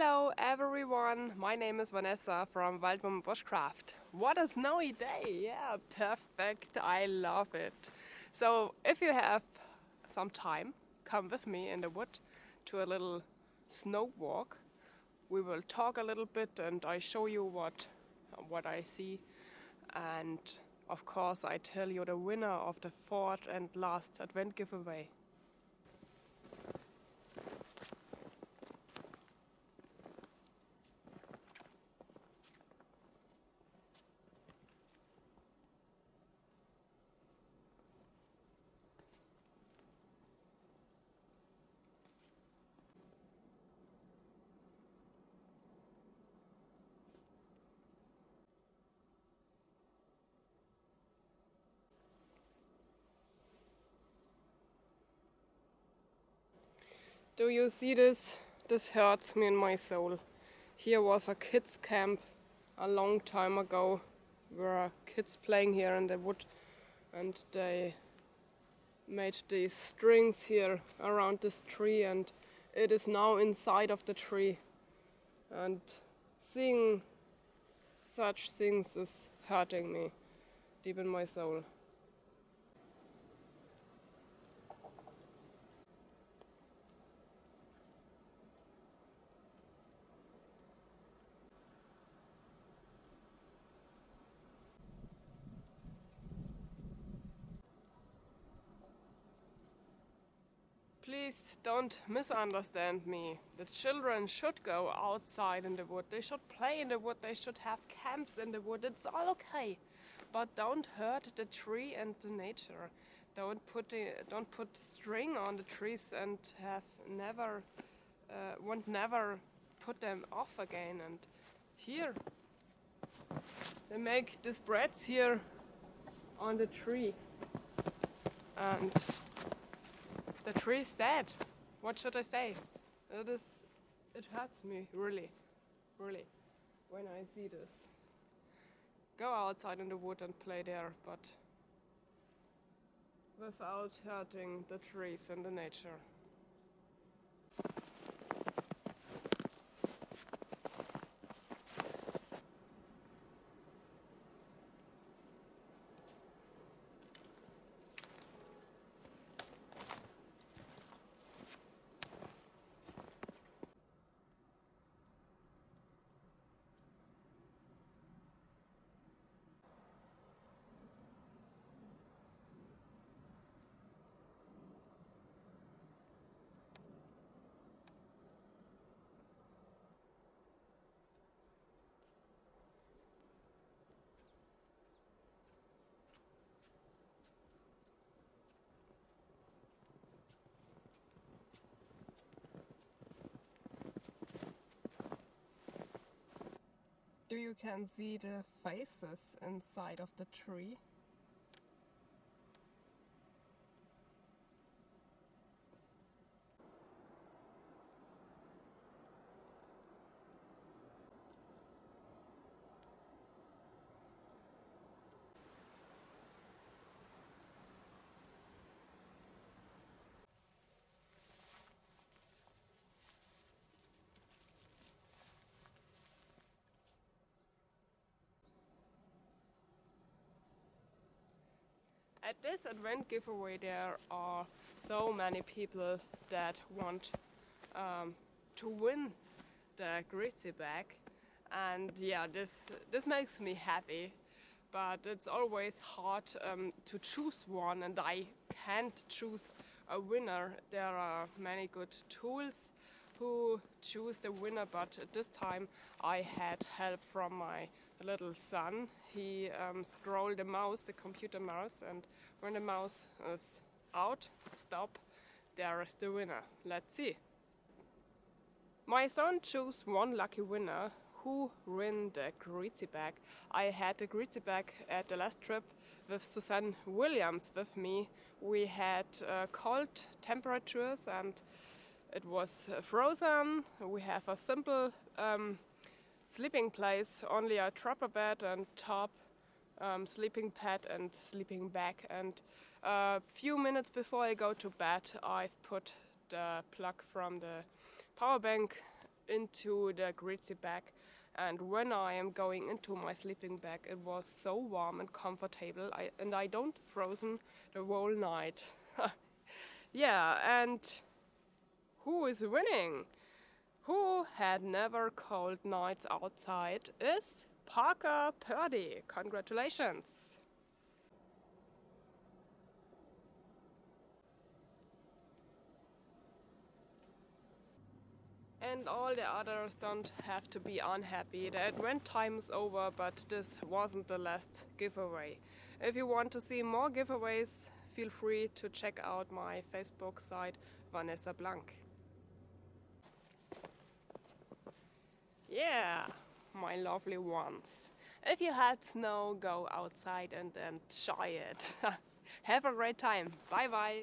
Hello everyone, my name is Vanessa from Wild Woman Bushcraft. What a snowy day! Yeah, perfect, I love it. So, if you have some time, come with me in the wood to a little snow walk. We will talk a little bit and I show you what, what I see. And of course, I tell you the winner of the fourth and last Advent giveaway. Do you see this? This hurts me in my soul. Here was a kids' camp a long time ago. Were kids playing here in the wood, and they made these strings here around this tree, and it is now inside of the tree. And seeing such things is hurting me deep in my soul. Please don't misunderstand me. The children should go outside in the wood. They should play in the wood. They should have camps in the wood. It's all okay. But don't hurt the tree and the nature. Don't put the, don't put string on the trees and have never uh, won't never put them off again. And here they make these breads here on the tree and the tree is dead. What should I say? It is. It hurts me really, really, when I see this. Go outside in the wood and play there, but without hurting the trees and the nature. You can see the faces inside of the tree? At this Advent giveaway, there are so many people that want um, to win the Grüezi bag, and yeah, this this makes me happy. But it's always hard um, to choose one, and I can't choose a winner. There are many good tools who choose the winner, but at this time I had help from my little son. He um, scrolled the mouse, the computer mouse, and when the mouse is out, stop, there is the winner. Let's see. My son chose one lucky winner who win the Grüezi bag. I had the Grüezi bag at the last trip with Suzanne Williams with me. We had uh, cold temperatures and it was frozen. We have a simple um, sleeping place, only a trapper bed and top, um, sleeping pad and sleeping bag. And a few minutes before I go to bed, I've put the plug from the power bank into the Grüezi bag. And when I am going into my sleeping bag, it was so warm and comfortable, I, and I don't frozen the whole night. yeah, and who is winning? Who had never cold nights outside is Parker Purdy. Congratulations! And all the others don't have to be unhappy. The advent time is over, but this wasn't the last giveaway. If you want to see more giveaways, feel free to check out my Facebook site, Vanessa Blank. Yeah, my lovely ones. If you had snow, go outside and enjoy it. Have a great time. Bye bye.